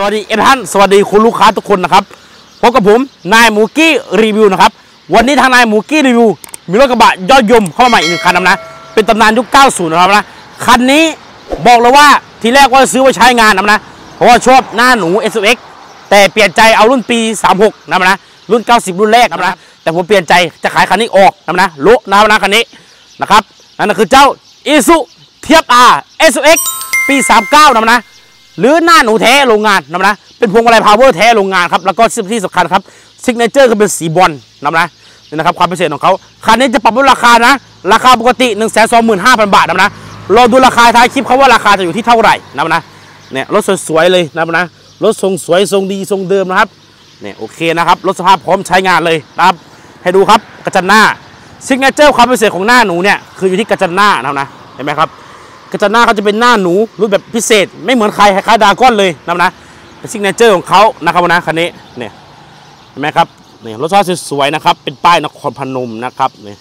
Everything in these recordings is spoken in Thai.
สวัสดีเอท่านสวัสดีคุณลูกค้าทุกคนนะครับพบกับผมนายหมูกี้รีวิวนะครับวันนี้ทางนายหมูกี้รีวิวมีรถกระบะยอดยมเข้ามาใหม่อีกหนึ่งคันนะนะเป็นตำนานยุค 90 นะครับนะคันนี้บอกเลยว่าทีแรกว่าซื้อไว้ใช้งานนะนะเพราะว่าชอบหน้าหนู s อ x แต่เปลี่ยนใจเอารุ่นปี 36 นะนะรุ่น 90 รุ่นแรกนะนะแต่ผมเปลี่ยนใจจะขายคันนี้ออกนะนะโละนะนะคันนี้นะครับนั่นก็คือเจ้าอีซูTFR SLX ปี 39 นะนะ หรือหน้าหนูแท้โรงงานนะนะเป็นพวงมาลัยพาวเวอร์แท้โรงงานครับแล้วก็ที่สำคัญครับ signature ก็เป็นสีบอลนะนะนี่นะครับความพิเศษของเขาคันนี้จะปรับลดราคานะ ราคาปกติ1 2 5 0 0 0บาทนะนะรอดูราคาท้ายคลิปเขาว่าราคาจะอยู่ที่เท่าไหร่นะนะเนี่ยรถสวยๆเลยนะนะรถทรงสวยทรงดีทรงเดิมนะครับเนี่ยโอเคนะครับรถสภาพพร้อมใช้งานเลยนะครับให้ดูครับกระจังหน้าsignature ความพิเศษของหน้าหนูเนี่ยคืออยู่ที่กระจังหน้านะนะเห็นไหมครับ กระจังหน้าเขาจะเป็นหน้าหนูรูปแบบพิเศษ ไม่เหมือนใครคล้าย Dragon เลยนะนะเป็น signature ของเขานะครับนะคันนี้เนี่ยเห็นไหมครับเนี่ยรถชาติสวยๆนะครับ เป็นป้ายนครพนมนะครับนี่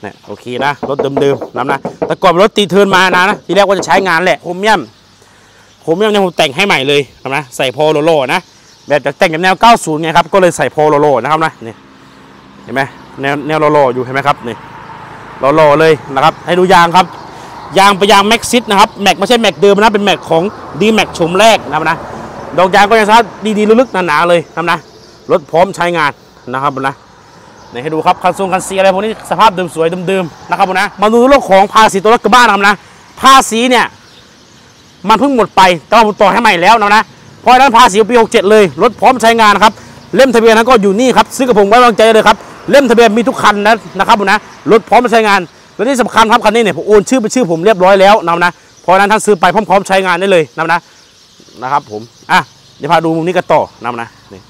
เนี่ยโอเคนะรถเดิมๆนะนะแต่ก่อนรถตี turn มานะนะทีแรกว่าจะใช้งานแหละโครเมียมโครเมียมเนี่ยผมแต่งให้ใหม่เลยนะใส่โพโลโลนะแบบจะแต่งแบบแนว 90ไงครับก็เลยใส่โพโลโลนะครับนะนี่เห็นไหมแนวแนวโลโลอยู่เห็นไหมครับนี่โลโลเลยนะครับให้ดูยางครับ ยางไปยางแม็กซิสนะครับแม็กไม่ใช่แม็กเดิมนะเป็นแม็กของดีแม็กชมแรกนะครับนะดอกยางก็ยังชัดดีๆลึกๆหนาๆเลยนะนะรถพร้อมใช้งานนะครับนะนี่ให้ดูครับคันทรงคัสซีอะไรพวกนี้สภาพเดิมสวยเดิมๆนะครับนะมาดูเรื่องของภาษีตัวรถกระบะนะครับนะภาษีเนี่ยมันเพิ่งหมดไปแต่ว่าผมต่อให้ใหม่แล้วนะนะเพราะฉะนั้นภาษีปี 67 เลยรถพร้อมใช้งานครับเล่มทะเบียนนั้นก็อยู่นี่ครับซื้อกับผมไว้วางใจเลยครับเล่มทะเบียนมีทุกคันนะนะครับนะรถพร้อมใช้งาน และที่สำคัญครับคันนี้เนี่ยผมโอนชื่อเป็นชื่อผมเรียบร้อยแล้วนะนะเพราะนั้นท่านซื้อไปพร้อม ๆ ใช้งานได้เลยนะนะนะครับผมอะเดี๋ยวพาดูมุมนี้กันต่อนะนะนี่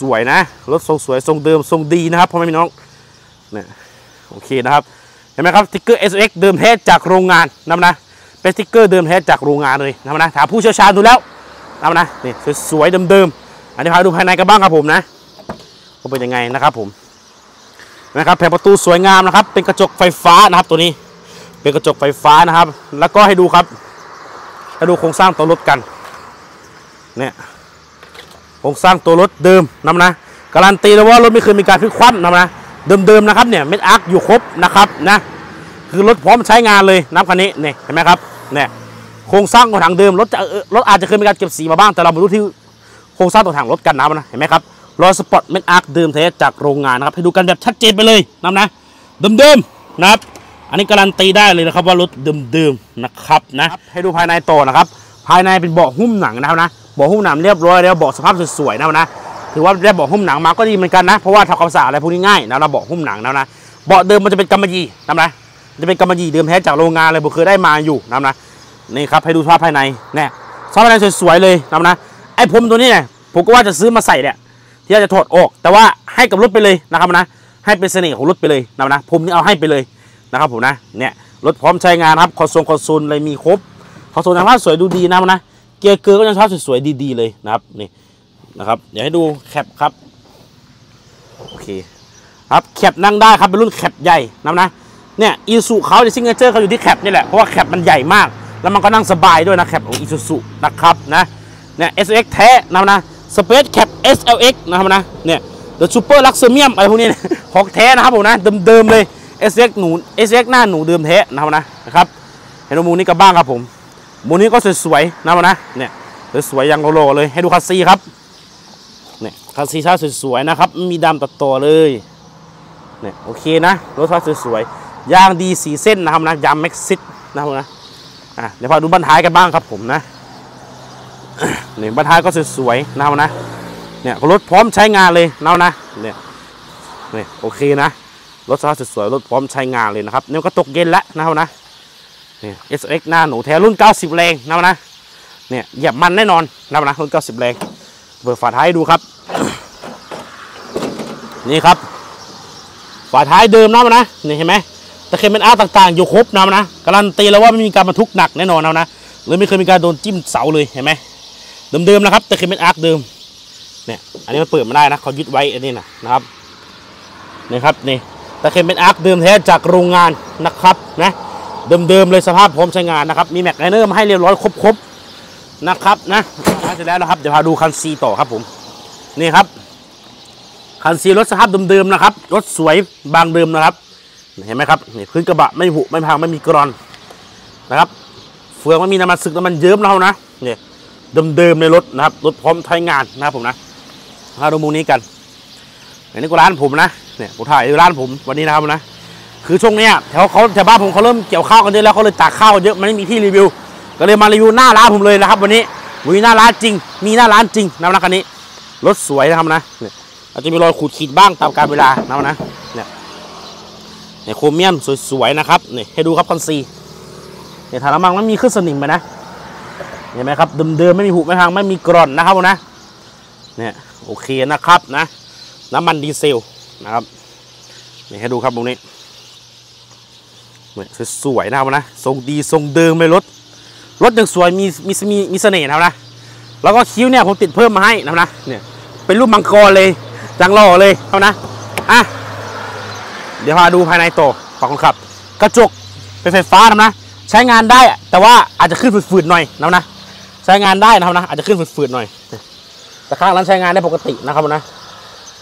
สวยนะรถทรงสวยทรงเดิมทรงดีนะครับพ่อแม่พี่น้องเนี่ยโอเคนะครับเห็นไหมครับสติ๊กเกอร์ SLX เดิมแท้จากโรงงานนะนะเป็นสติ๊กเกอร์เดิมแท้จากโรงงานเลยนะนะถามผู้เชี่ยวชาญดูแล้วนะนะนี่สวยๆเดิมๆอันนี้พาดูภายในกันบ้างครับผมนะว่าเป็นยังไงนะครับผม นะครับแผงประตูสวยงามนะครับ เป็นกระจกไฟฟ้านะครับตัวนี้ เป็นกระจกไฟฟ้านะครับ แล้วก็ให้ดูครับให้ดูโครงสร้างตัวรถกันเนี่ยโครงสร้างตัวรถเดิมนะนะการันตีเลยว่ารถไม่เคยมีการพลิกคว่ำนะนะเดิมๆนะครับเนี่ยเม็ดอาร์คอยู่ครบนะครับนะคือรถพร้อมใช้งานเลยน้ำคันนี้เนี่ยเห็นไหมครับเนี่ยโครงสร้างของถังเดิมรถจะรถอาจจะเคยมีการเก็บสีมาบ้างแต่เรามาดูที่โครงสร้างตัวถังรถกันนะนะเห็นไหมครับ รอย spot เม็ด arc เดิมแท้จากโรงงานนะครับ ให้ดูกันแบบชัดเจนไปเลยนะนะเดิมๆนะครับ อันนี้การันตีได้เลยนะครับว่ารถเดิมๆนะครับนะให้ดูภายในต่อนะครับ ภายในเป็นเบาะหุ้มหนังนะครับนะเบาะหุ้มหนังเรียบร้อยแล้วเบาะสภาพสวยๆนะครับนะถือว่าได้เบาะหุ้มหนังมาก็ดีเหมือนกันนะเพราะว่าทำความสะอาดอะไรพวกนี้ง่ายนะเราเบาะหุ้มหนังนะนะเบาะเดิมมันจะเป็นกำมะหยี่นะนะจะเป็นกำมะหยี่เดิมแท้จากโรงงานเลยผมเคยได้มาอยู่นะนะนี่ครับให้ดูสภาพภายในเนี่ยสภาพภายในสวยๆเลยนะนะไอ้ผมตัวนี้เนี่ยผมก็ว่าจะซื้อมาใส่เนี่ย ที่จะถอดออก แต่ว่าให้กับรถไปเลยนะครับนะ ให้เป็นเสน่ห์ของรถไปเลยนะนะผมนี่เอาให้ไปเลยนะครับผมนะ เนี่ยรถพร้อมใช้งานครับคอนโซลคอนโซลเลยมีครบคอนโซลสภาพสวยดูดีนะนะ เกียร์เกลือก็ยังชอบสวยๆดีๆเลยนะครับนี่นะครับเดี๋ยวให้ดูแคปครับโอเคครับแคปนั่งได้ครับเป็นรุ่นแคปใหญ่นะนะเนี่ยอีซูเขาในซิงเกิลเขาอยู่ที่แคปนี่แหละเพราะว่าแคปมันใหญ่มาก แล้วมันก็นั่งสบายด้วยนะแคปของอีซูซูนะครับนะเนี่ย SX แท้นะนะสเปซแคป SLX นะครับนะเนี่ยเดอะซูเปอร์ลักเซเมียมอะไรพวกนี้ของแท้นะครับผมนะเดิมๆเลย SX หนู SX หน้าหนูเดิมแท้นะครับนะนะครับเห็นมูนี้กับบ้างครับผมมูนี้ก็สวยๆนะครับนะเนี่ยสวยๆยังโลเลยให้ดูคัสซีครับเนี่ยคัสซีชาสวยๆนะครับมีดำตัดต่อเลยเนี่ยโอเคนะรถชาสวยๆยางดีสีเส้นนะครับนะยางแม็กซิสนะครับนะอะเดี๋ยวพาดูบันท้ายกันบ้างครับผมนะเนี่ยบันท้ายก็สวยๆนะครับนะ เนี่ยรถพร้อมใช้งานเลยเนะนะเนี่ยเนี่ยโอเคนะรถชาพสวยๆรถพร้อมใช้งานเลยนะครับเนี่ยก็ตกเย็นแล้วนะครับนะเนี่ย SX หน้าหนูแท้รุ่น 90 แรงนะนะเนี่ยเหยียบมันแน่นอนนะนะรุ่น 90 แรงเปิดฝาท้ายดูครับ นี่ครับ ฝาท้ายเดิมนะนะนี่เห็นไหมตะเข็บเป็นอาร์ต่างๆ อยู่ครบนะนะการันตีแล้วว่าไม่มีการบรรทุกหนักแน่นอนนะนะหรือไม่เคยมีการโดนจิ้มเสาเลยเห็นไหมเดิมๆนะครับตะเข็บเป็นอาร์เดิม เนี่ยอันนี้มันเปิดมาได้นะเขายึดไว้อันนี้นะนะครับนี่ครับนี่ตะเข็บเม็ด arc เดิมแท้จากโรงงานนะครับนะเดิมๆเลยสภาพพร้อมใช้งานนะครับ มี Maxliner มาให้เรียบร้อยครบๆนะครับนะเสร็จแล้วนะครับเดี๋ยวพาดูคัสซีต่อครับผมนี่ครับคัสซีรถสภาพเดิมๆนะครับรถสวยบางเดิมนะครับเห็นไหมครับนี่พื้นกระบะไม่ผุไม่พังไม่มีกร่อนนะครับ เฟืองไม่มีน้ำมันสึกน้ำมันเยิ้มแล้วนะเนี่ยเดิมๆในรถนะครับรถพร้อมใช้งานนะครับผมนะ มาดูมุมนี้กันอันนี้ก็ร้านผมนะเนี่ยผมถ่ายร้านผมวันนี้นะครับนะคือช่วงเนี้ยแถวเขาแถวบ้านผมเขาเริ่มเกี่ยวข้าวกันเยอะแล้วเขาเลยตากข้าวเยอะมันไม่มีที่รีวิว ก็เลยมารีวิวหน้าร้านผมเลยนะครับ วันนี้มีหน้าร้านจริง มีหน้าร้านจริงนะครับนะคันนี้รถสวยนะครับนะเนี่ยอาจจะมีรอยขูดขีดบ้างตามกาลเวลานะครับนะเนี่ยเนี่ยโครเมียมสวยๆนะครับเนี่ยให้ดูครับคันซีเนี่ยฐานน้ำมันมันมีขึ้นสนิมไปนะเห็นไหมครับเดิมๆไม่มีหุไม่พังไม่มีกร่อนนะครับนะเนี่ย โอเคนะครับนะ น้ำมันดีเซลนะครับนี่ให้ดูครับตรงนี้เนี่ยสวยๆนะครับนะทรงดีทรงเดิมเลยรถ รถยังสวยมีมีมีมีเสน่ห์นะครับนะแล้วก็คิ้วเนี่ยผมติดเพิ่มมาให้นะครับนะเนี่ยเป็นรูปมังกรเลยจังหล่อเลยเท่านะอะเดี๋ยวพาดูภายในโตวฝั่งคนขับ กระจกเป็นไฟฟ้านะครับนะใช้งานได้แต่ว่าอาจจะขึ้นฝืดๆหน่อยนะครับนะใช้งานได้นะครับนะอาจจะขึ้นฝืดๆหน่อย แต่ข้างนั้นใช้งานได้ปกตินะครับนะ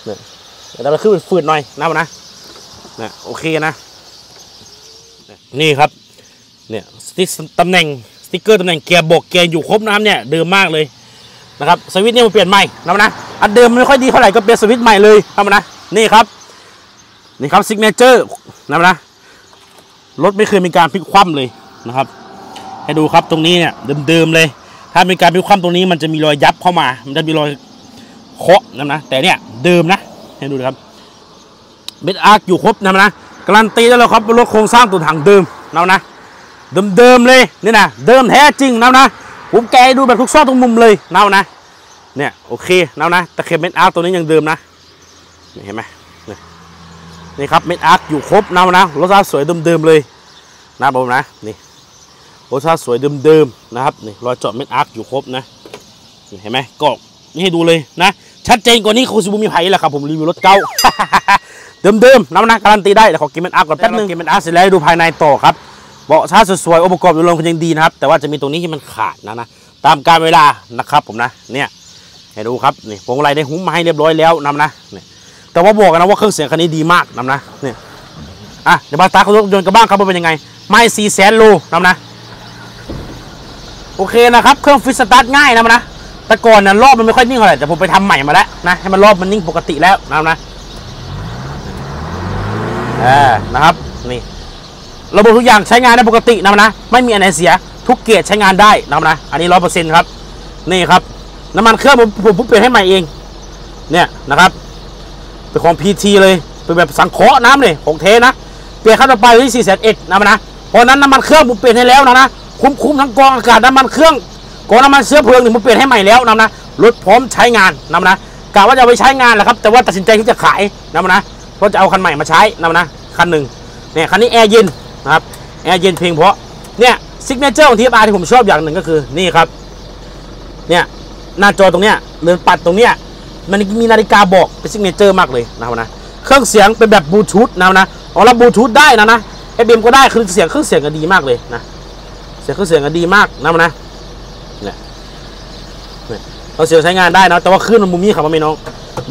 เนี่ยแต่มันขึ้นฝืดๆหน่อยนะครับนะเนี่ยโอเคนะ นี่ครับ เนี่ยสติ๊กตำแหน่งสติ๊กเกอร์ตำแหน่งเกียร์บอกเกียร์อยู่ครบนะครับเนี่ยเดิมมากเลยนะครับสวิตช์เนี่ยมันเปลี่ยนใหม่นะครับนะอันเดิมไม่ค่อยดีเท่าไหร่ก็เปลี่ยนสวิตช์ใหม่เลยนะครับนะนี่ครับนี่ครับ signature นะครับนะรถไม่เคยมีการพลิกคว่ำเลยนะครับ ให้ดูครับตรงนี้เนี่ยเดิมๆเลย ถ้ามีการพลิกคว่ำตรงนี้มันจะมีรอยยับเข้ามา มันจะมีรอยเคาะนะนะ แต่เนี่ยเดิมนะให้ดูนะครับเม็ด arc อยู่ครบนะนะการันตีได้แล้วครับรถโครงสร้างตัวถังเดิมนะครับนะ เดิมๆเลยนี่นะเดิมแท้จริงนะนะผมแกะดูแบบทุกซอกทุกมุมเลยนะนะเนี่ยโอเคนะนะตะเข็บเม็ด arc ตัวนี้ยังเดิมนะเห็นไหมนี่ครับเม็ด arc อยู่ครบนะนะรถสวยเดิมๆเลยนะผมนะนี่ รถสวยเดิมๆนะครับนี่รอยเจาะเม็ด arc อยู่ครบนะนี่เห็นไหมก็นี่ให้ดูเลยนะชัดเจนกว่านี้คงสิบุมีไผ่แหละครับผมรีวิวรถเก่าเดิมๆนะนะการันตีได้แต่ขอกินเม็ด arc ก่อนแป๊บนึงกินเม็ด arc เสร็จแล้วให้ดูภายในต่อครับเบาะชาสวยๆองค์ประกอบโดยรวมก็ยังดีนะครับ แต่ว่าจะมีตรงนี้ที่มันขาดนะนะตามการเวลานะครับผมนะเนี่ยให้ดูครับนี่พวงมาลัยได้หุ้มมาให้เรียบร้อยแล้วนำนะเนี่ยแต่ว่าบอกกันนะว่าเครื่องเสียงคันนี้ดีมากนำนะเนี่ยอะเดี๋ยวมาตาร์ทรถยนต์กันบ้างครับว่าเป็นยังไง ไม่สี่แสนโลนำนะ โอเคนะครับ เครื่องฟิตสตาร์ทง่ายนะมันนะแต่ก่อนนะรอบมันไม่ค่อยนิ่งเท่าไหร่แต่ผมไปทำใหม่มาแล้วนะให้มันรอบมันนิ่งปกติแล้วนะนะอ่านะครับนี่ระบบทุกอย่างใช้งานได้ปกตินะนะไม่มีอันไหนเสียทุกเกียร์ใช้งานได้นะนะอันนี้ร้อยเปอร์เซ็นต์ครับนี่ครับน้ำมันเครื่องผมผมเปลี่ยนให้ใหม่เอง เนี่ยนะครับเป็นของ PT เลยเป็นแบบสังเคราะห์น้ำเลยของเทนะเปลี่ยนขั้นต่อไปที่4 0 0 0 0นะนะเพราะนั้นน้ำมันเครื่องผมเปลี่ยนให้แล้วนะนะ คุ้มคุ้มทั้งกองอากาศน้ำมันเครื่องกองน้ำมันเชื้อเพลิงหนี่ผมเปลี่ยนให้ใหม่แล้วนะนะรถพร้อมใช้งานนะนะกะว่าจะไปใช้งานแหละครับ แต่ว่าตัดสินใจที่จะขายนะนะเพราะจะเอาคันใหม่มาใช้นะนะคันหนึ่งเนี่ยคันนี้แอร์เย็นนะครับแอร์เย็นเพียงเพราะเนี่ย signature ของ TFR ที่ผมชอบอย่างหนึ่งก็คือนี่ครับเนี่ยหน้าจอตรงเนี้ยเรือนปัดตรงเนี้ยมันมีนาฬิกาบอกเป็น signature มากเลยนะครับนะเครื่องเสียงเป็นแบบบลูทูธนะนะเอรับบลูทูธได้นะนะ FM ก็ได้คือเเสียงเครื่องเสียงก็ดีมากเลยนะ สียงเครื่องเสียงก็ดีมากนะนะเนี่ยเนี่ยเราเสียงใช้งานได้นะแต่ว่าขึ้นมันมุมนี้ครับมันไม่น้อง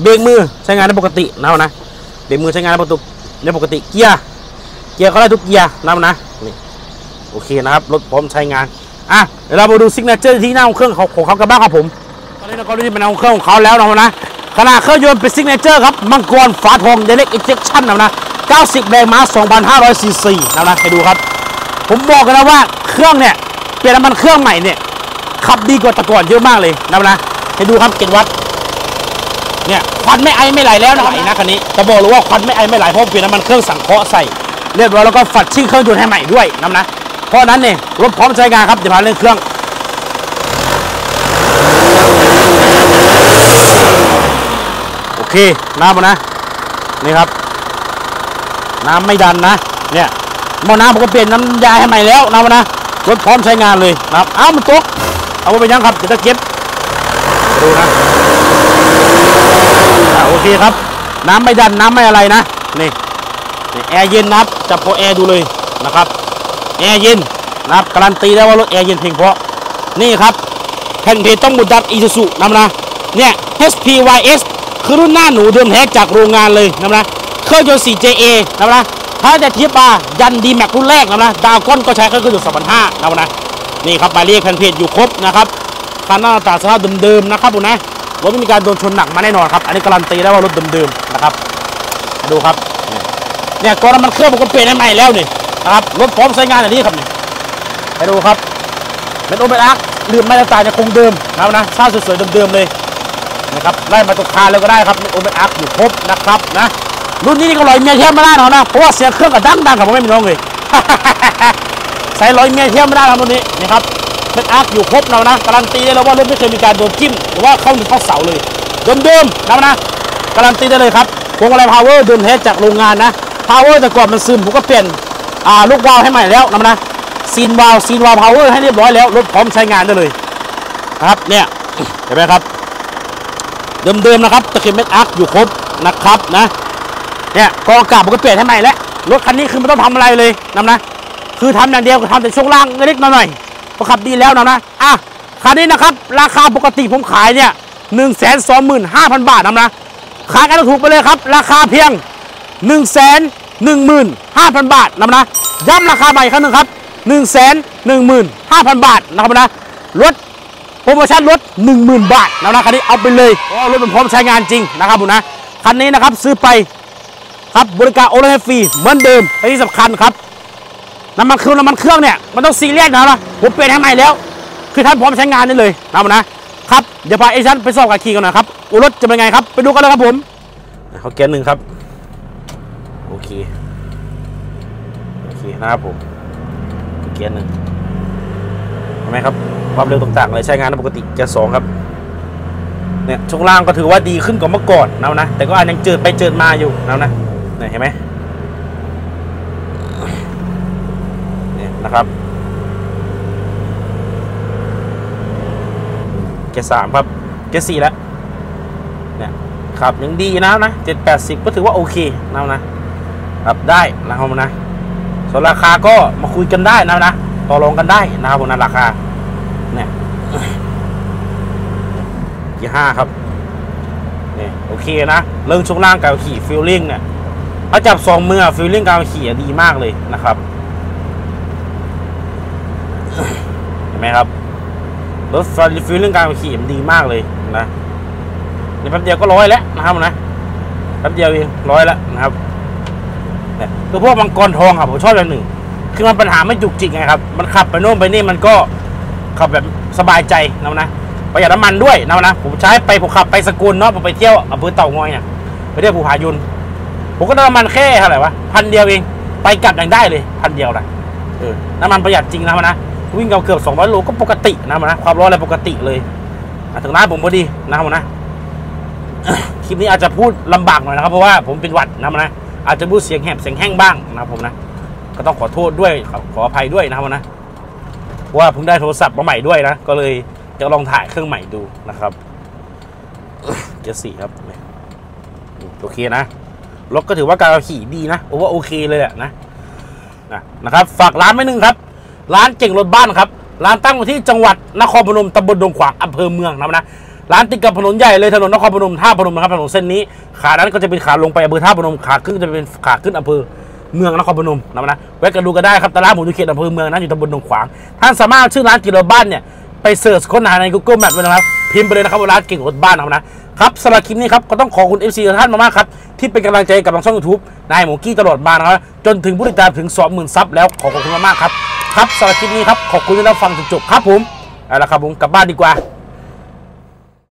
เบรกมือใช้งานได้ปกตินะมันนะเบรกมือใช้งานได้ปกติได้ปกติเกียร์เกียร์เขาได้ทุกเกียร์นะมันนะนี่โอเคนะครับรถพร้อมใช้งานอะเดี๋ยวเรามาดู signature ที่หน้าของเครื่องของของเขากันบ้างครับผมตอนนี้เราก็รู้ที่เป็นหน้าของเครื่องของเขาแล้วนะนะขนาดเครื่องยนต์เป็น signature ครับมังกรฝาทอง direct injection นะนะ90แรงม้า 2,500ซีซีนะนะให้ดูครับ ผมบอกกันนะว่าเครื่องเนี่ยเปลี่ยนน้ำมันเครื่องใหม่เนี่ยขับดีกว่าแต่ก่อนเยอะมากเลยนะนะให้ดูครับเกณฑ์วัดเนี่ยควันไม่ไอไม่ไหลแล้วนะครับนะคันนี้จะบอกเลยว่าควันไม่ไอไม่ไหลเพราะเปลี่ยนน้ำมันเครื่องสังเคราะห์ใส่เรียบร้อยแล้วก็ฝัดชิ่งเครื่องยนต์ให้ใหม่ด้วยนะนะเพราะนั้นเนี่ยรถพร้อมใช้งานครับเดี๋ยวพาเรื่องเครื่องโอเคน้ำมานะนี่ครับ น้ำไม่ดันนะเนี่ย หม้อน้ำผมก็เปลี่ยนน้ำยาให้ใหม่แล้วน้ำมานะรถพร้อมใช้งานเลยนะครับเอ้ามันตกเอาไปยังครับเดี๋ยวจะเก็บดูนะโอเคครับ น้ำไม่ดันน้ำไม่อะไรนะนี่นี่แอร์เย็นนะครับจับพอแอร์ดูเลยนะครับแอร์เย็นนะครับการันตีได้ว่ารถแอร์เย็นเพียงพราะนี่ครับแผ่นเพจต้องหมุดดักอีซูซูนะนะเนี่ย HPYS คือรุ่นหน้าหนูเดิมแท้จากโรงงานเลยนะนะเครื่องยนต์ 4JA นะนะ ถ้าจะเทียบมายันดีแม็กรุ่นแรกนะนะ ดาวก้อนก็ใช้เครื่องยนต์2,500นะนะ นี่ครับมายเลขแผ่นเพจอยู่ครบนะครับคันหน้าตาสภาพเดิมๆนะครับผมนะ รถไม่มีการโดนชนหนักมาแน่นอนครับ อันนี้การันตีได้ว่ารถเดิมๆนะครับ ดูครับ เนี่ยกรอนมันเครื่องผมก็เปลี่ยนใหม่แล้วนี่นะครับ รถพร้อมใช้งานอย่างนี้ครับนี่ไปดูครับเป็นโอเปร่าลืมไม่ต่างจากคงเดิมนะครับนะชาติสวยๆเดิมๆเลยนะครับไล่มาตกคาเลยก็ได้ครับโอเปร่าอยู่ครบนะครับนะ รุ่นนี้นี่ก็ลอยเมียเทียมไม่ได้หรอกนะเพราะว่าเสียงเครื่องกับดังดังๆครับผมไม่มีน้องเลยใส่ลอยเมียเทียมไม่ได้ครับรุ่นนี้นะครับเป็นอาร์คอยู่ครบแล้วนะการันตีได้แล้วว่ารถไม่เคยมีการโดนจิ้มหรือว่าเข้าหนึ่งเข้าเสาเลยเดิมๆนะนะการันตีได้เลยครับพวงมาลัยพาวเวอร์เดิมแท้จากโรงงานนะพาวเวอร์แต่ก่อนมันซึมผมก็เปลี่ยนอ่าลูกวาล์วให้ใหม่แล้วนะนะซีลวาล์วซีลวาล์ว power ให้เรียบร้อยแล้วรถพร้อมใช้งานได้เลยนะครับเนี่ยเห็นไหมครับ เดิมๆนะครับตะเข็บเม็ดอาร์คอยู่ครบนะครับนะ เนี่ยกรองอากาศผมก็เปลี่ยนให้ใหม่แล้วรถคันนี้คือไม่ต้องทำอะไรเลยนะนะคือทำอย่างเดียวก็ทำแต่ช่วงล่างเล็กหน่อยๆก็ขับดีแล้วนะนะอะคันนี้นะครับ ราคาปกติผมขายเนี่ยหนึ่งแสนสองหมื่นห้าพันบาทนะนะขายกันถูกไปเลยครับ ราคาเพียง1นึ่งแสนหนึ่งหมื่นห้าพันบาทนะนะย้ำราคาใหม่ครั้งหนึ่งครับ1นึ่งแสนหนึ่งหมื่นห้าพันบาทนะครับนะรถโปรโมชั่นรถ10,000บาทนะนะคันนี้เอาไปเลยเพราะรถมันพร้อมใช้งานจริงนะครับผมนะคันนี้นะครับซื้อไป ครับบริการโอเลนฟรีเหมือนเดิมและที่สำคัญครับน้ำมันเครื่องน้ำมันเครื่องเนี่ยมันต้องซีเรียสนะนะผมเปลี่ยนให้ใหม่แล้ว คือท่านพร้อมใช้งานได้เลยนะนะครับเดี๋ยวพาเอชันไปสอบกับขี่กันหน่อยครับอุรถจะเป็นไงครับ ไปดูกันเลยครับผมเขาเกียร์หนึ่งครับโอเคโอเคนะครับผมเกียร์หนึ่งเห็นไหมครับความเร็วต่างๆเลยใช้งานปกติเกียร์สองครับเนี่ยช่วงล่างก็ถือว่าดีขึ้นกว่าเมื่อก่อนนะนะแต่ก็อาจยังเจิดไปเจิดมาอยู่นะนะ เนี่ยเห็นไหมเนี่ยนะครับเกียร์สามครับเกียร์สี่แล้วเนี่ยขับยังดีนะนะเจ็ดแปดสิบก็ถือว่าโอเคนะนะขับได้นะครับนะส่วนราคาก็มาคุยกันได้นะนะต่อรองกันได้นะครับผมนะราคาเนี่ยเกียร์ห้าครับเนี่ยโอเคนะ เรื่องช่วงล่างการขี่ feeling เนี่ย ถ้าจับสองมือ feeling การขี่ดีมากเลยนะครับ เห็นไหมครับรถฟิลลิ่งการขี่มันดีมากเลยนะในแป๊บเดียวก็ร้อยแล้วนะครับนะแป๊บเดียวเองร้อยแล้วนะครับเนี่ยคือพวกมังกรทองครับผมชอบอย่างหนึ่ง คือมันปัญหาไม่จุกจิกไงครับ มันขับไปโน่นไปนี่มันก็ขับแบบสบายใจนะนะประหยัดน้ำมันด้วยนะนะผมใช้ไปผมขับไปสกุลเนาะผมไปเที่ยวอำเภอเต่างอยเนี่ยไปเที่ยวภูผายุน ผมก็น้ำมันแค่เท่าไหร่วะพันเดียวเอง ไปกลับยังได้เลยพันเดียวนะเออน้ำมันประหยัดจริงนะนะวิ่งเราเกือบ200โลก็ปกตินะมันนะความร้อนอะไรปกติเลยถึงร้านผมพอดีนะครับผมนะคลิปนี้อาจจะพูดลำบากหน่อยนะครับ เพราะว่าผมเป็นหวัดนะมันนะอาจจะพูดเสียงแหบเสียงแห้งบ้างนะผมนะก็ต้องขอโทษด้วยขออภัยด้วยนะครับนะเพราะว่าเพิ่งได้โทรศัพท์มาใหม่ด้วยนะก็เลยจะลองถ่ายเครื่องใหม่ดูนะครับเกียร์สี่ครับโอเคนะ รถก็ถือว่าการขี่ดีนะโอ้ว่าโอเคเลยอะนะนะนะครับ ฝากร้านไว้หนึ่งครับ ร้านเก่งรถบ้านครับ ร้านตั้งอยู่ที่จังหวัดนครพนมตำบลดงขวางอำเภอเมืองนะนะร้านติดกับถนนใหญ่เลยถนนนครพนมท่าพนมนะครับถนนเส้นนี้ขานั้นก็จะเป็นขาลงไปอำเภอท่าพนมขาขึ้นจะเป็นขาขึ้นอำเภอเมืองนครพนมนะนะแวะกันดูก็ได้ครับตลาดหมูยูเขตอำเภอเมืองนั้นอยู่ตำบลดงขวางท่านสามารถชื่อร้านเก่งรถบ้านเนี่ยไปเสิร์ชค้นหาใน Google Map เลยนะครับพิมพ์ไปเลยนะครับว่าร้านเก่งรถบ้านนะครับนะ ครับสำหรับคลิปนี้ครับก็ต้องขอบคุณ FC ท่านมากๆครับ ที่เป็นกำลังใจกับทางช่องยูทูบนายหมูกี้ตลอดมานะครับจนถึงผู้ติดตามถึง 20,000 ซับแล้วขอขอบคุณมากๆครับ ครับสำหรับคลิปนี้ครับขอบคุณที่รับฟังจนจบครับผมเอาละครับผมกลับบ้านดีกว่า